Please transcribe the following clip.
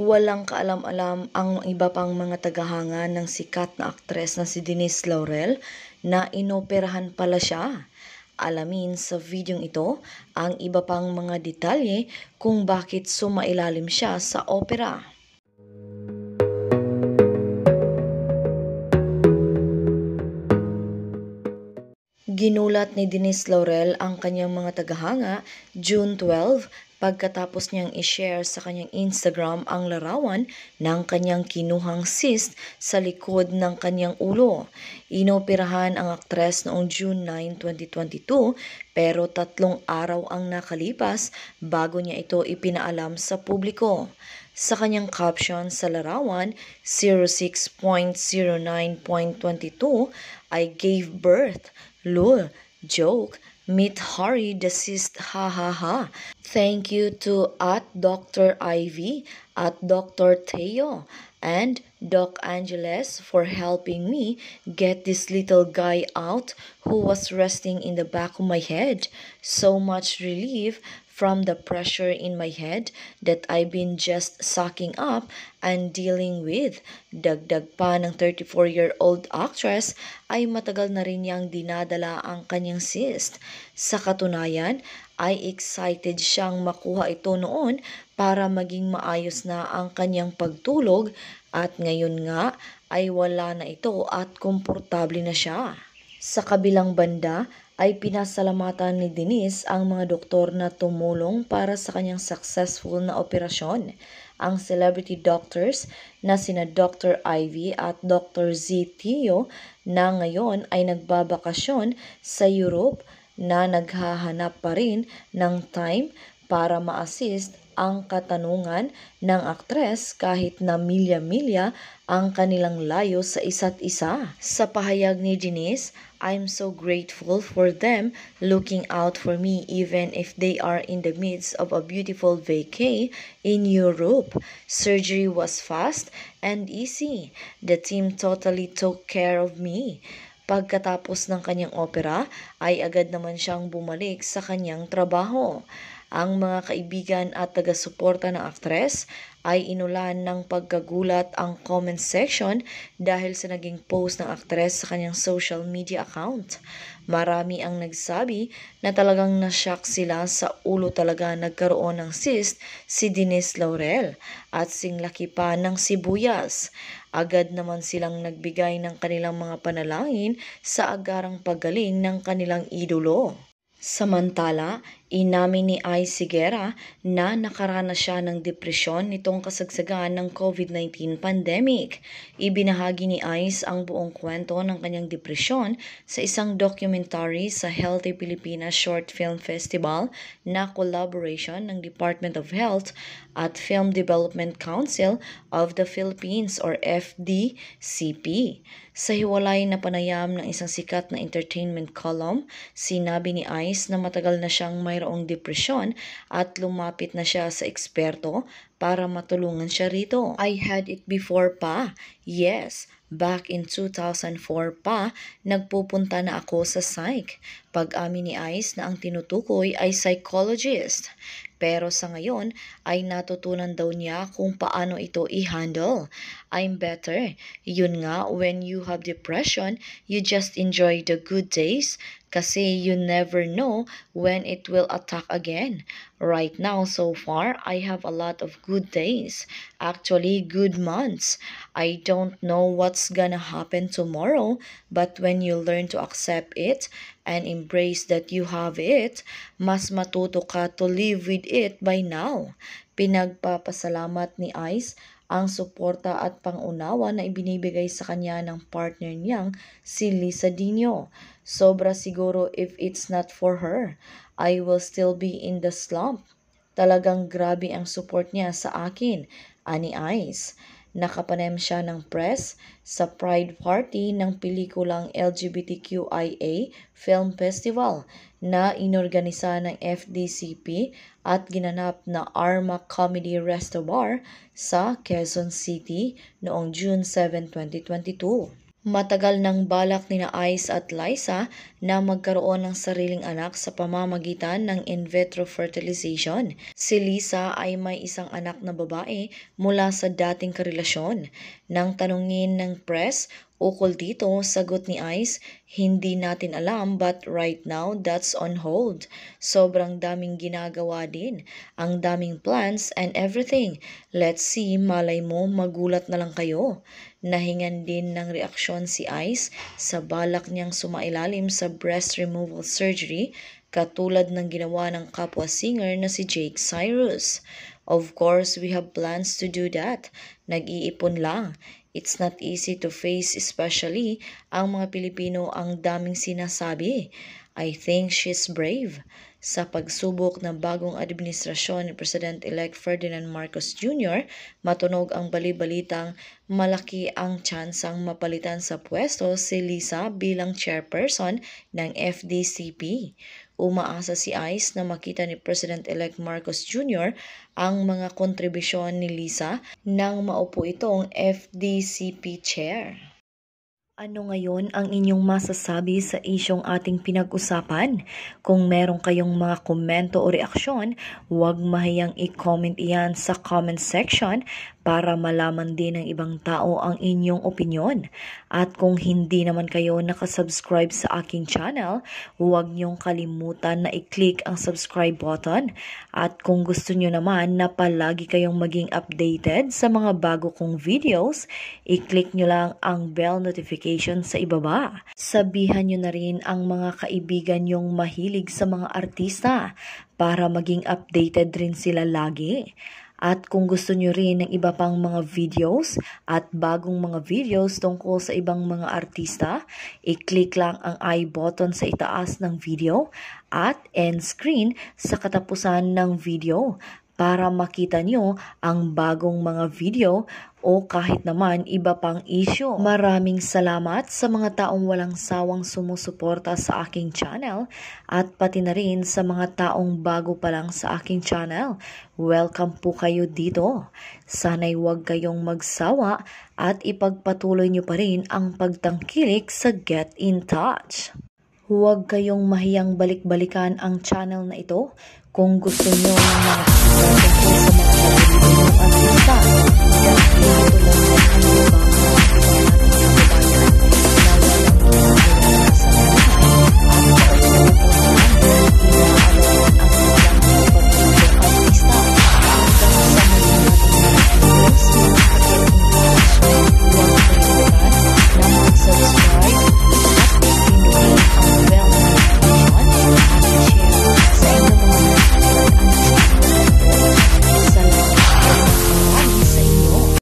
Walang kaalam-alam ang iba pang mga tagahanga ng sikat na aktres na si Denise Laurel na inoperahan pala siya. Alamin sa videong ito ang iba pang mga detalye kung bakit sumailalim siya sa opera. Ginulat ni Denise Laurel ang kanyang mga tagahanga June 12 pagkatapos niyang i-share sa kanyang Instagram ang larawan ng kanyang kinuhang cyst sa likod ng kanyang ulo. Inoperahan ang aktres noong June 9, 2022 pero tatlong araw ang nakalipas bago niya ito ipinaalam sa publiko. Sa kanyang caption sa larawan, 06.09.22, I gave birth. Lol, joke, meet Harry the cyst ha ha ha. Thank you to at Dr. Ivy, at Dr. Theo, and Doc Angeles for helping me get this little guy out who was resting in the back of my head. So much relief from the pressure in my head that I've been just sucking up and dealing with. Dagdag pa ng 34-year-old actress ay matagal na rin niyang dinadala ang kanyang cyst. Sa katunayan, ay excited siyang makuha ito noon para maging maayos na ang kanyang pagtulog at ngayon nga ay wala na ito at komportable na siya. Sa kabilang banda ay pinasalamatan ni Denise ang mga doktor na tumulong para sa kanyang successful na operasyon. Ang celebrity doctors na sina Dr. Ivy at Dr. Z. Tio na ngayon ay nagbabakasyon sa Europe na naghahanap pa rin ng time para ma-assist ang katanungan ng aktres kahit na milya-milya ang kanilang layo sa isa't isa. Sa pahayag ni Denise, I'm so grateful for them looking out for me even if they are in the midst of a beautiful vacay in Europe. Surgery was fast and easy. The team totally took care of me. Pagkatapos ng kanyang opera ay agad naman siyang bumalik sa kanyang trabaho. Ang mga kaibigan at taga-suporta ng aktres ay inulan ng pagkagulat ang comment section dahil sa naging post ng aktres sa kanyang social media account. Marami ang nagsabi na talagang nashock sila sa ulo talaga nagkaroon ng cyst si Denise Laurel at singlaki pa ng sibuyas. Agad naman silang nagbigay ng kanilang mga panalangin sa agarang paggaling ng kanilang idolo. Samantala, inamin ni Ai Sigera na nakaranas siya ng depresyon nitong kasagsagan ng COVID-19 pandemic. Ibinahagi ni Ice ang buong kwento ng kanyang depresyon sa isang documentary sa Healthy Pilipinas Short Film Festival na collaboration ng Department of Health at Film Development Council of the Philippines or FDCP. Sa hiwalay na panayam ng isang sikat na entertainment column, sinabi ni Ice na matagal na siyang mayroong depresyon at lumapit na siya sa eksperto para matulungan siya rito. I had it before pa. Yes, back in 2004 pa, nagpupunta na ako sa psych. Pag-amin ni Ice na ang tinutukoy ay psychologist. Pero sa ngayon ay natutunan daw niya kung paano ito i-handle. I'm better. Yun nga, when you have depression, you just enjoy the good days kasi you never know when it will attack again. Right now, so far, I have a lot of good days. Actually, good months. I don't know what's gonna happen tomorrow, but when you learn to accept it and embrace that you have it, mas matuto ka to live with it by now. Pinagpapasalamat ni Ice ang suporta at pangunawa na ibinibigay sa kanya ng partner niyang si Lisa Dino. Sobra siguro if it's not for her, I will still be in the slump. Talagang grabe ang support niya sa akin, ani Ice. Nakapanem siya ng press sa Pride Party ng pelikulang LGBTQIA Film Festival na inorganisa ng FDCP at ginanap na Arma Comedy Resto sa Quezon City noong June 7, 2022. Matagal nang balak ni na Ice at Liza na magkaroon ng sariling anak sa pamamagitan ng in vitro fertilization. Si Lisa ay may isang anak na babae mula sa dating karelasyon. Nang tanungin ng press Ukol dito, sagot ni Ice, hindi natin alam but right now that's on hold. Sobrang daming ginagawa din. Ang daming plans and everything. Let's see, malay mo magulat na lang kayo. Nahingan din ng reaksyon si Ice sa balak niyang sumailalim sa breast removal surgery katulad ng ginawa ng kapwa singer na si Jake Cyrus. Of course, we have plans to do that. Nag-iipon lang. It's not easy to face especially ang mga Pilipino ang daming sinasabi. I think she's brave. Sa pagsubok ng bagong administrasyon ni President-elect Ferdinand Marcos Jr., matunog ang balibalitang malaki ang tsansang mapalitan sa pwesto si Lisa bilang chairperson ng FDCP. Umaasa si ICE na makita ni President-elect Marcos Jr. ang mga kontribusyon ni Lisa nang maupo itong FDCP chair. Ano ngayon ang inyong masasabi sa isyong ating pinag-usapan? Kung meron kayong mga komento o reaksyon, huwag mahiyang i-comment iyan sa comment section para malaman din ng ibang tao ang inyong opinion. At kung hindi naman kayo nakasubscribe sa aking channel, huwag niyong kalimutan na i-click ang subscribe button. At kung gusto niyo naman na palagi kayong maging updated sa mga bago kong videos, i-click niyo lang ang bell notification sa ibaba. Sabihan niyo na rin ang mga kaibigan niyong mahilig sa mga artista para maging updated rin sila lagi. At kung gusto nyo rin ng iba pang mga videos at bagong mga videos tungkol sa ibang mga artista, i-click lang ang i button sa itaas ng video at end screen sa katapusan ng video para makita nyo ang bagong mga video o kahit naman iba pang issue. Maraming salamat sa mga taong walang sawang sumusuporta sa aking channel at pati na rin sa mga taong bago pa lang sa aking channel. Welcome po kayo dito. Sana'y huwag kayong magsawa at ipagpatuloy nyo pa rin ang pagtangkilik sa Get In Touch. Huwag kayong mahiyang balik-balikan ang channel na ito kung gusto nyo ng mga sa mga